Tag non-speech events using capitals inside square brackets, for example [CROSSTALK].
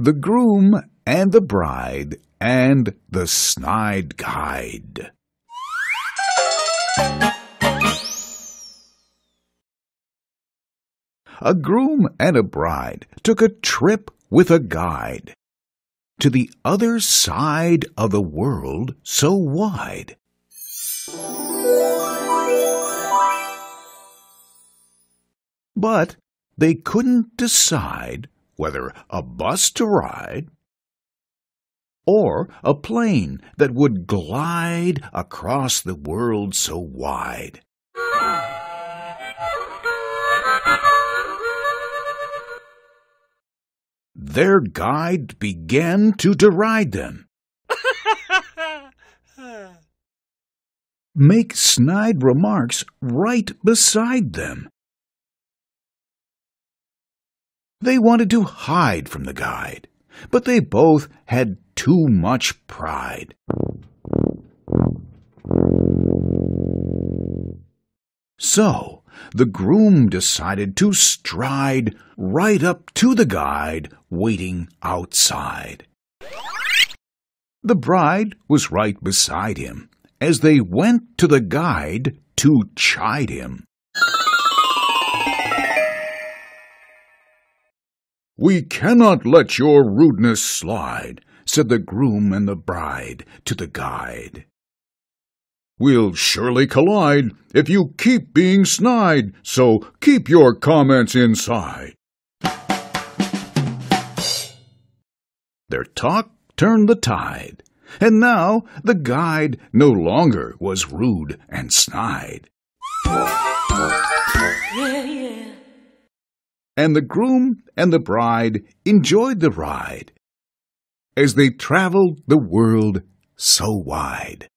The Groom and the Bride and the Snide Guide. A groom and a bride took a trip with a guide to the other side of the world so wide. But they couldn't decide whether a bus to ride or a plane that would glide across the world so wide. Their guide began to deride them. [LAUGHS] Make snide remarks right beside them. They wanted to hide from the guide, but they both had too much pride. So the groom decided to stride right up to the guide waiting outside. The bride was right beside him as they went to the guide to chide him. We cannot let your rudeness slide, said the groom and the bride to the guide. We'll surely collide if you keep being snide, so keep your comments inside. Their talk turned the tide, and now the guide no longer was rude and snide. Yeah, yeah. And the groom and the bride enjoyed the ride as they traveled the world so wide.